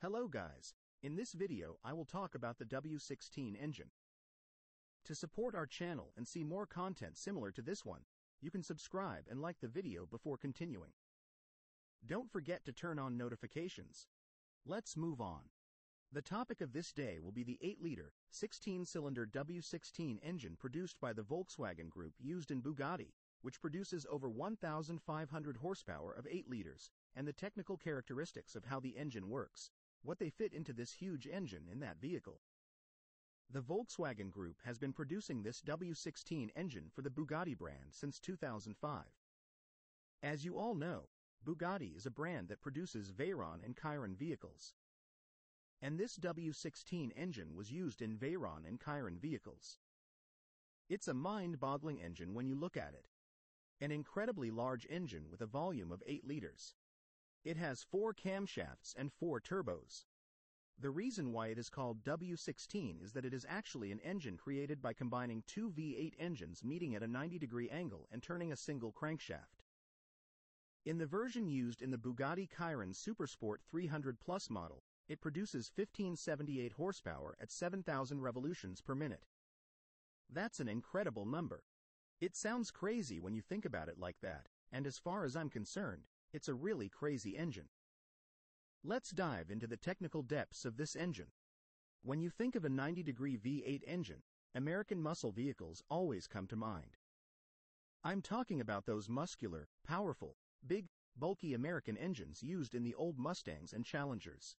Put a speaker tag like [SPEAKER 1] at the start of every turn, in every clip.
[SPEAKER 1] Hello guys. In this video I will talk about the W16 engine. To support our channel and see more content similar to this one, you can subscribe and like the video before continuing. Don't forget to turn on notifications. Let's move on. The topic of this day will be the 8-liter, 16-cylinder W16 engine produced by the Volkswagen Group used in Bugatti, which produces over 1,500 horsepower of 8 liters, and the technical characteristics of how the engine works what they fit into this huge engine in that vehicle. The Volkswagen Group has been producing this W16 engine for the Bugatti brand since 2005. As you all know, Bugatti is a brand that produces Veyron and Chiron vehicles. And this W16 engine was used in Veyron and Chiron vehicles. It's a mind-boggling engine when you look at it. An incredibly large engine with a volume of 8 liters. It has four camshafts and four turbos. The reason why it is called W16 is that it is actually an engine created by combining two V8 engines meeting at a 90 degree angle and turning a single crankshaft. In the version used in the Bugatti Chiron Supersport 300 Plus model, it produces 1578 horsepower at 7,000 revolutions per minute. That's an incredible number. It sounds crazy when you think about it like that, and as far as I'm concerned, it's a really crazy engine. Let's dive into the technical depths of this engine. When you think of a 90 degree V8 engine, American muscle vehicles always come to mind. I'm talking about those muscular, powerful, big, bulky American engines used in the old Mustangs and Challengers.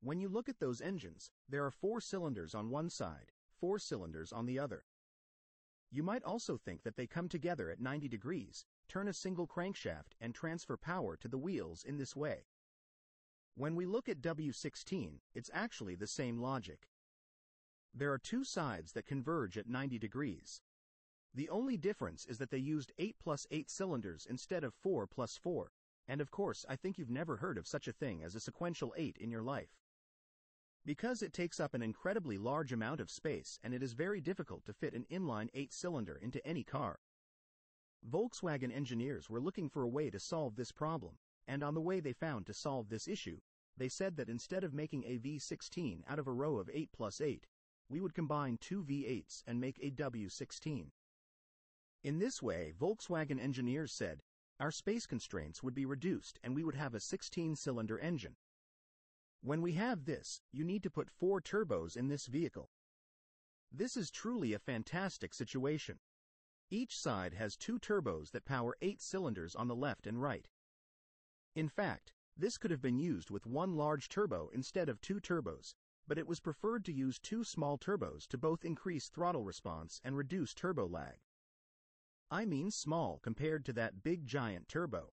[SPEAKER 1] When you look at those engines, there are four cylinders on one side, four cylinders on the other. You might also think that they come together at 90 degrees, turn a single crankshaft and transfer power to the wheels in this way. When we look at W16, it's actually the same logic. There are two sides that converge at 90 degrees. The only difference is that they used 8 plus 8 cylinders instead of 4 plus 4. And of course, I think you've never heard of such a thing as a sequential 8 in your life. Because it takes up an incredibly large amount of space and it is very difficult to fit an inline 8 cylinder into any car. Volkswagen engineers were looking for a way to solve this problem, and on the way they found to solve this issue, they said that instead of making a V16 out of a row of 8 plus 8, we would combine two V8s and make a W16. In this way, Volkswagen engineers said, our space constraints would be reduced and we would have a 16-cylinder engine. When we have this, you need to put four turbos in this vehicle. This is truly a fantastic situation. Each side has two turbos that power eight cylinders on the left and right. In fact, this could have been used with one large turbo instead of two turbos, but it was preferred to use two small turbos to both increase throttle response and reduce turbo lag. I mean small compared to that big giant turbo.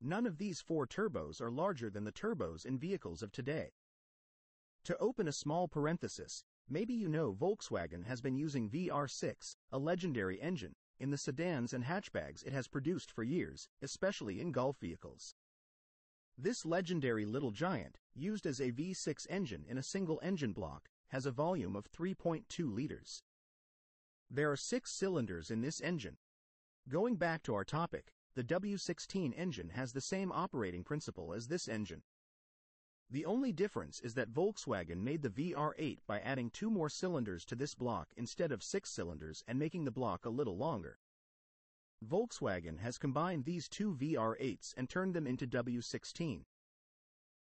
[SPEAKER 1] None of these four turbos are larger than the turbos in vehicles of today. To open a small parenthesis, maybe you know Volkswagen has been using VR6, a legendary engine, in the sedans and hatchbacks it has produced for years, especially in Golf vehicles. This legendary little giant, used as a V6 engine in a single engine block, has a volume of 3.2 liters. There are six cylinders in this engine. Going back to our topic, the W16 engine has the same operating principle as this engine. The only difference is that Volkswagen made the VR8 by adding two more cylinders to this block instead of six cylinders and making the block a little longer. Volkswagen has combined these two VR8s and turned them into W16.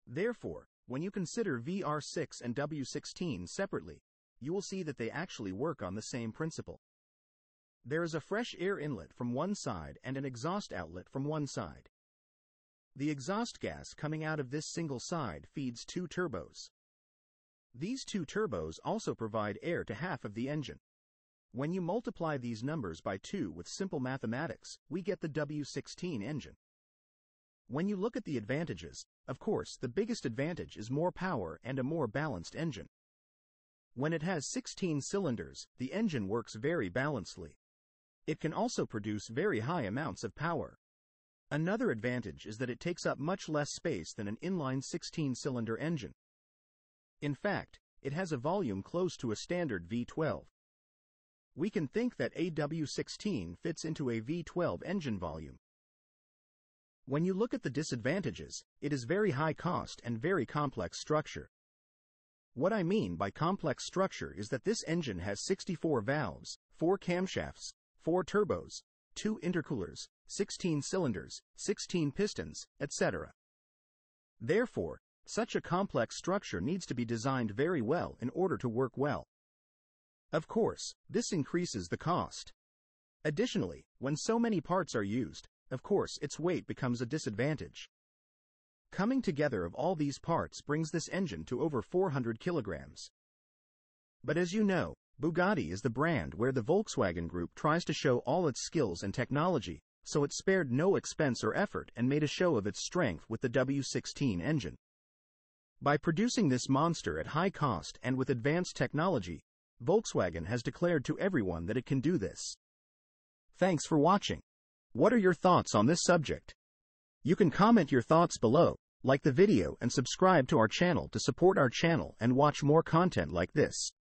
[SPEAKER 1] Therefore, when you consider VR6 and W16 separately, you will see that they actually work on the same principle. There is a fresh air inlet from one side and an exhaust outlet from one side. The exhaust gas coming out of this single side feeds two turbos. These two turbos also provide air to half of the engine. When you multiply these numbers by 2 with simple mathematics, we get the W16 engine. When you look at the advantages, of course, the biggest advantage is more power and a more balanced engine. When it has 16 cylinders, the engine works very balancedly. It can also produce very high amounts of power. Another advantage is that it takes up much less space than an inline 16-cylinder engine. In fact, it has a volume close to a standard V12. We can think that a W16 fits into a V12 engine volume. When you look at the disadvantages, it is very high cost and very complex structure. What I mean by complex structure is that this engine has 64 valves, 4 camshafts, 4 turbos, 2 intercoolers, 16 cylinders, 16 pistons, etc. Therefore, such a complex structure needs to be designed very well in order to work well. Of course, this increases the cost. Additionally, when so many parts are used, of course its weight becomes a disadvantage. Coming together of all these parts brings this engine to over 400 kilograms. But as you know, Bugatti is the brand where the Volkswagen Group tries to show all its skills and technology, so it spared no expense or effort and made a show of its strength with the W16 engine. By producing this monster at high cost and with advanced technology, Volkswagen has declared to everyone that it can do this. Thanks for watching. What are your thoughts on this subject? You can comment your thoughts below, like the video and subscribe to our channel to support our channel and watch more content like this.